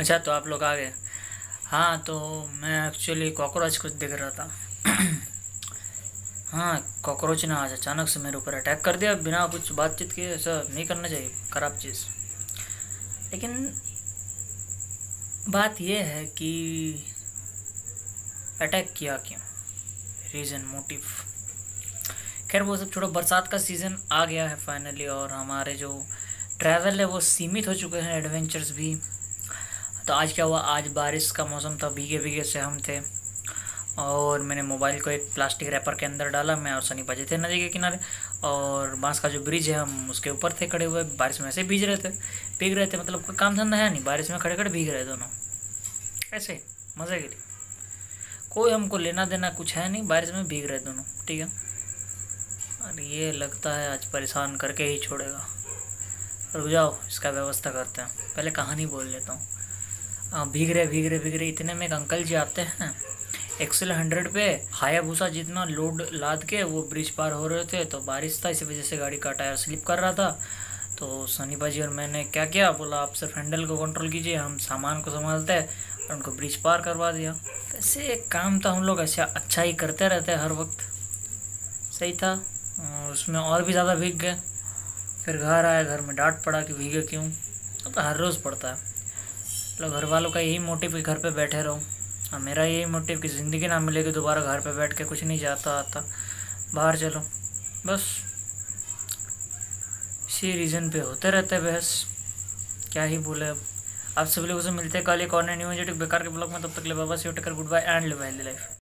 अच्छा तो आप लोग आ गए हाँ तो मैं एक्चुअली कॉकरोच कुछ दिख रहा था। हाँ कॉकरोच ने आज अचानक से मेरे ऊपर अटैक कर दिया, बिना कुछ बातचीत किए, ऐसा नहीं करना चाहिए, ख़राब चीज़। लेकिन बात यह है कि अटैक किया क्यों? रीज़न मोटिव खैर, वो सब छोड़ो, बरसात का सीज़न आ गया है फाइनली और हमारे जो ट्रैवल है, वो सीमित हो चुके हैं एडवेंचर्स भी। तो आज क्या हुआ? आज बारिश का मौसम था, भीगे भीगे से हम थे। और मैंने मोबाइल को एक प्लास्टिक रैपर के अंदर डाला, मैं और सनी बजे थे नदी के किनारे। और बाँस का जो ब्रिज है, हम उसके ऊपर थे खड़े हुए, बारिश में ऐसे भीग रहे थे। भीग रहे थे मतलब कोई काम धंधा है नहीं, बारिश में खड़े खड़े भीग रहे दोनों। ऐसे, मज़े के लिए। कोई हमको लेना देना कुछ है नहीं, बारिश में भीग रहे दोनों, ठीक है? और ये लगता है आज परेशान करके ही छोड़ेगा। रुक जाओ, इसका व्यवस्था करते हैं। पहले कहानी बोल लेता हूँ। भीग रहे भीग रहे भीग रहे, इतने में एक अंकल जी आते हैं। एक्सेल हंड्रेड पे हाया भूसा जितना लोड लाद के वो ब्रिज पार हो रहे थे तो बारिश था, इसी वजह से गाड़ी का टायर स्लिप कर रहा था। तो सनी भाजी और मैंने क्या किया, बोला, आप सिर्फ़ हैंडल को कंट्रोल कीजिए, हम सामान को संभालते हैं, और उनको ब्रिज पार करवा दिया। ऐसे एक काम था हम लोग, ऐसा अच्छा ही करते रहते हर वक्त। सही था उसमें और भी ज़्यादा भीग गए। फिर घर आए, घर में डांट पड़ा कि भीगे क्यों? तो हर रोज़ पड़ता है। मतलब घर वालों का यही मोटिव कि घर पे बैठे रहो। और हाँ, मेरा यही मोटिव कि ज़िंदगी ना मिलेगी दोबारा घर पे बैठ के कुछ नहीं जाता आता। बाहर चलो। बस। इसी रीज़न पे होते रहते बहस। क्या ही बोले अब। आप सभी लोगों से मिलते हैं कल एक और न्यू बेकार के ब्लॉग में तब तक ले बाबा से take care goodbye and live life